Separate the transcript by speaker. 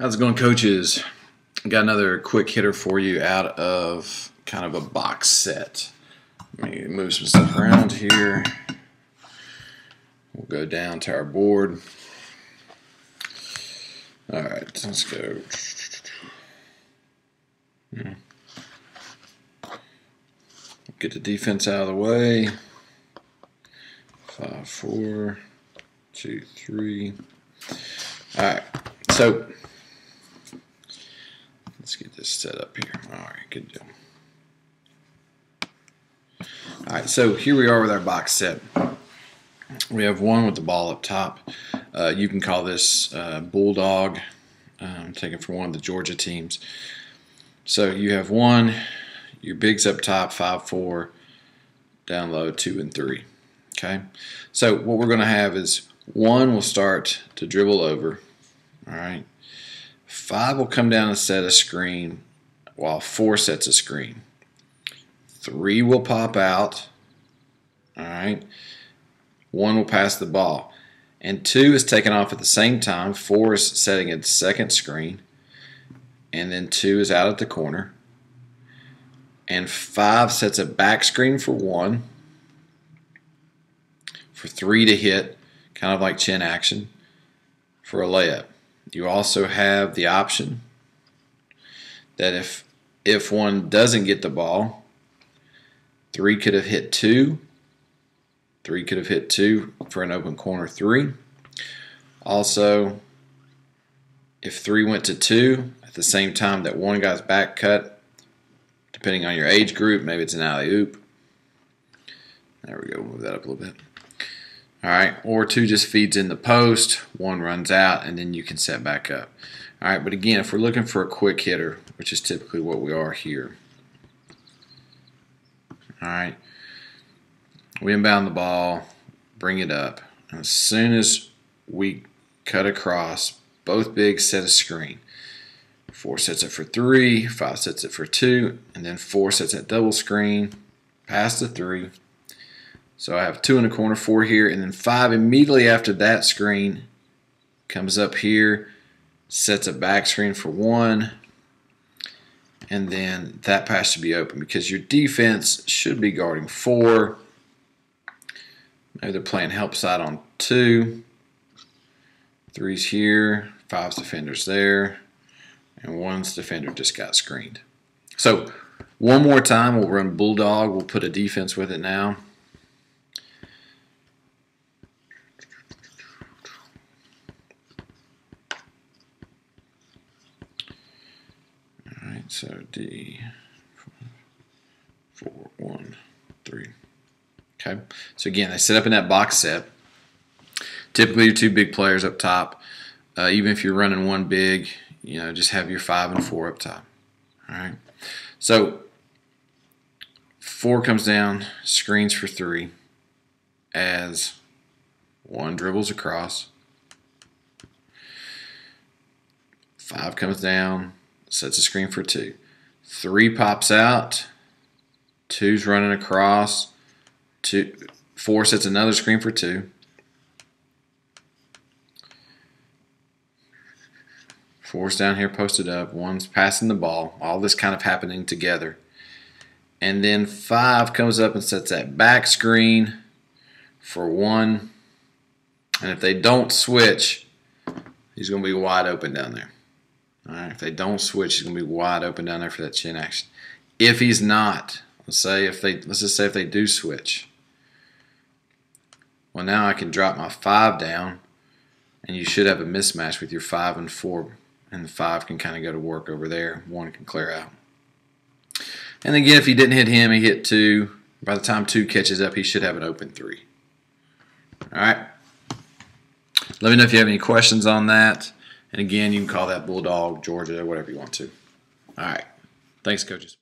Speaker 1: How's it going, coaches? Got another quick hitter for you out of kind of a box set. Let me move some stuff around here. We'll go down to our board. All right, let's go. Hmm. Get the defense out of the way. Five, four, two, three. All right, so this set up here. All right, good deal. All right, so here we are with our box set. We have one with the ball up top. Uh, you can call this uh, Bulldog, um, taken from one of the Georgia teams. So you have one, your bigs up top, 5 4, down low, 2 and 3. Okay, so what we're going to have is one will start to dribble over. All right, five will come down and set a screen, while four sets a screen. Three will pop out. All right, one will pass the ball, and two is taken off at the same time. Four is setting a second screen, and then two is out at the corner. And five sets a back screen for one for three to hit, kind of like chin action, for a layup. You also have the option that if if one doesn't get the ball, three could have hit two, three could have hit two for an open corner three. Also, if three went to two at the same time that one guy's back cut, depending on your age group, maybe it's an alley oop. There we go, move that up a little bit. All right, or two just feeds in the post, one runs out, and then you can set back up. All right, but again, if we're looking for a quick hitter, which is typically what we are here. All right, we inbound the ball, bring it up. And as soon as we cut across, both bigs set a screen. Four sets it for three, five sets it for two, and then four sets that double screen, pass the three, so I have two in the corner, four here, and then five immediately after that screen comes up here, sets a back screen for one, and then that pass should be open because your defense should be guarding four. Maybe they're playing help side on two. Three's here, five's defenders there, and one's defender just got screened. So one more time, we'll run Bulldog. We'll put a defense with it now. So D, four, one, three. Okay. So again, I set up in that box set. Typically, your two big players up top. Uh, even if you're running one big, you know, just have your five and four up top. All right. So four comes down, screens for three, as one dribbles across. Five comes down, sets a screen for two. Three pops out, two's running across, two, four sets another screen for two. Four's down here posted up, one's passing the ball, all this kind of happening together. And then five comes up and sets that back screen for one. And if they don't switch, he's going to be wide open down there. All right, if they don't switch, he's going to be wide open down there for that chin action. If he's not, let's say if they let's just say if they do switch. Well, now I can drop my five down, and you should have a mismatch with your five and four, and the five can kind of go to work over there. One can clear out. And again, if he didn't hit him, he hit two. By the time two catches up, he should have an open three. All right. Let me know if you have any questions on that. And again, you can call that Bulldog, Georgia, whatever you want to. All right. Thanks, coaches.